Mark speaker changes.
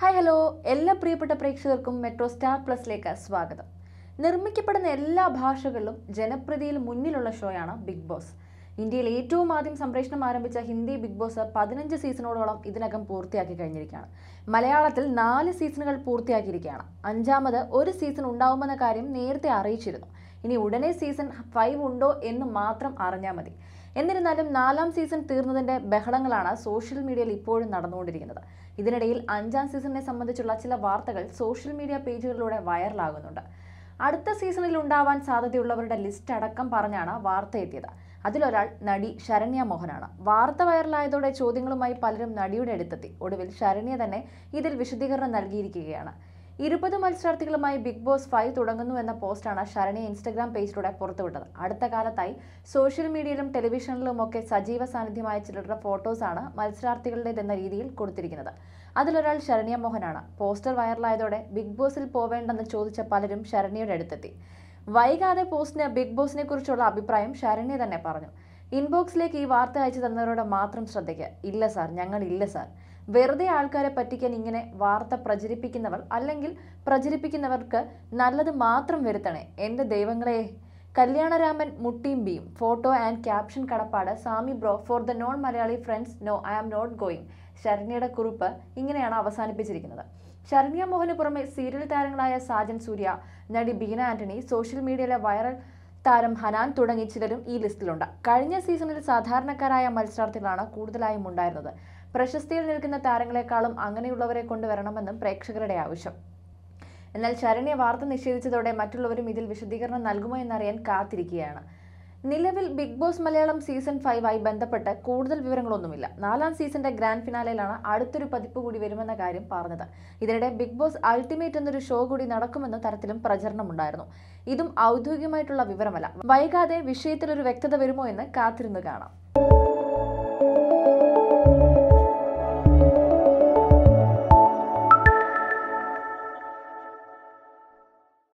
Speaker 1: Hi hello എല്ലാ പ്രിയപ്പെട്ട പ്രേക്ഷകർക്കും മെട്രോ സ്റ്റാർ പ്ലസിലേക്ക് സ്വാഗതം. നിർമ്മിക്കപ്പെടുന്ന എല്ലാ ഭാഷകളിലും ജനപ്രീതിയിൽ മുന്നിലുള്ള ഷോയാണ് ബിഗ് ബോസ് ഇന്ത്യയിൽ ഏറ്റവും ആദ്യം സംപ്രേഷണം ആരംഭിച്ച ഹിന്ദി ബിഗ് ബോസ് പതിനഞ്ച് സീസണോടോളം ഇതിനകം പൂർത്തിയാക്കി കഴിഞ്ഞിരിക്കുകയാണ്. മലയാളത്തിൽ നാല് സീസണുകൾ പൂർത്തിയാക്കിയിരിക്കുകയാണ്. അഞ്ചാമത് ഒരു സീസൺ ഉണ്ടാവുമെന്ന കാര്യം നേരത്തെ അറിയിച്ചിരുന്നു. ഇനി ഉടനെ സീസൺ ഫൈവ് ഉണ്ടോ എന്ന് മാത്രം അറിഞ്ഞാൽ മതി. എന്നിരുന്നാലും നാലാം സീസൺ തീർന്നതിന്റെ ബഹളങ്ങളാണ് സോഷ്യൽ മീഡിയയിൽ ഇപ്പോഴും നടന്നുകൊണ്ടിരിക്കുന്നത്. ഇതിനിടയിൽ അഞ്ചാം സീസണിനെ സംബന്ധിച്ചുള്ള ചില വാർത്തകൾ സോഷ്യൽ മീഡിയ പേജുകളിലൂടെ വൈറലാകുന്നുണ്ട്. അടുത്ത സീസണിൽ ഉണ്ടാവാൻ സാധ്യതയുള്ളവരുടെ ലിസ്റ്റ് അടക്കം പറഞ്ഞാണ് വാർത്ത എത്തിയത്. അതിലൊരാൾ നടി ശരണ്യ മോഹനാണ്. വാർത്ത വൈറലായതോടെ ചോദ്യങ്ങളുമായി പലരും നടിയുടെ അടുത്തെത്തി. ഒടുവിൽ ശരണ്യ തന്നെ ഇതിൽ വിശദീകരണം നൽകിയിരിക്കുകയാണ്. ഇരുപത് മത്സരാർത്ഥികളുമായി ബിഗ് ബോസ് ഫൈവ് തുടങ്ങുന്നു എന്ന പോസ്റ്റാണ് ശരണി ഇൻസ്റ്റഗ്രാം പേജിലൂടെ പുറത്തുവിട്ടത്. അടുത്ത കാലത്തായി സോഷ്യൽ മീഡിയയിലും ടെലിവിഷനിലുമൊക്കെ സജീവ സാന്നിധ്യമായ ചിലരുടെ ഫോട്ടോസാണ് മത്സരാർത്ഥികളുടേതെന്ന രീതിയിൽ കൊടുത്തിരിക്കുന്നത്. അതിലൊരാൾ ശരണ്യ മോഹനാണ്. പോസ്റ്റർ വൈറലായതോടെ ബിഗ് ബോസിൽ പോവേണ്ടെന്ന് ചോദിച്ച പലരും ശരണ്യയുടെ അടുത്തെത്തി. വൈകാതെ പോസ്റ്റിന് ബിഗ് ബോസിനെ കുറിച്ചുള്ള അഭിപ്രായം ശരണ്യ തന്നെ പറഞ്ഞു. ഇൻബോക്സിലേക്ക് ഈ വാർത്ത അയച്ചു തന്നവരോട് മാത്രം ശ്രദ്ധിക്കുക ഇല്ല സാർ ഞങ്ങൾ ഇല്ല സാർ. വെറുതെ ആൾക്കാരെ പറ്റിക്കാൻ ഇങ്ങനെ വാർത്ത പ്രചരിപ്പിക്കുന്നവർ അല്ലെങ്കിൽ പ്രചരിപ്പിക്കുന്നവർക്ക് നല്ലത് മാത്രം വരുത്തണേ. എന്റെ ദൈവങ്ങളെ കല്യാണരാമൻ മുട്ടീംബിയും ഫോട്ടോ ആൻഡ് ക്യാപ്ഷൻ കടപ്പാട്. Sami bro for the non Malayali friends no I am not going. ശരണ്യയുടെ കുറിപ്പ് ഇങ്ങനെയാണ് അവസാനിപ്പിച്ചിരിക്കുന്നത്. ശരണ്യ മോഹന് പുറമെ സീരിയൽ താരങ്ങളായ സാജൻ സൂര്യ നടി ബീന ആന്റണി സോഷ്യൽ മീഡിയയിലെ വൈറൽ താരം ഹനാൻ തുടങ്ങി ചിലരും ഈ ലിസ്റ്റിലുണ്ട്. കഴിഞ്ഞ സീസണിൽ സാധാരണക്കാരായ മത്സരാർത്ഥികളാണ് കൂടുതലായും ഉണ്ടായിരുന്നത്. പ്രശസ്തിയിൽ നിൽക്കുന്ന താരങ്ങളെക്കാളും അങ്ങനെയുള്ളവരെ കൊണ്ടുവരണമെന്നും പ്രേക്ഷകരുടെ ആവശ്യം. എന്നാൽ ശരണ്യ വാർത്ത നിഷേധിച്ചതോടെ മറ്റുള്ളവരും ഇതിൽ വിശദീകരണം നൽകുമോ എന്നറിയാൻ കാത്തിരിക്കുകയാണ്. നിലവിൽ ബിഗ് ബോസ് മലയാളം സീസൺ ഫൈവായി ബന്ധപ്പെട്ട് കൂടുതൽ വിവരങ്ങളൊന്നുമില്ല. നാലാം സീസണിന്റെ ഗ്രാൻഡ് ഫിനാലയിലാണ് അടുത്തൊരു പതിപ്പ് കൂടി വരുമെന്ന കാര്യം പറഞ്ഞത്. ഇതിനിടെ ബിഗ് ബോസ് അൾട്ടിമേറ്റ് എന്നൊരു ഷോ കൂടി നടക്കുമെന്ന തരത്തിലും പ്രചരണമുണ്ടായിരുന്നു. ഇതും ഔദ്യോഗികമായിട്ടുള്ള വിവരമല്ല. വൈകാതെ വിഷയത്തിൽ ഒരു വ്യക്തത വരുമോ എന്ന് കാത്തിരുന്ന് കാണാം.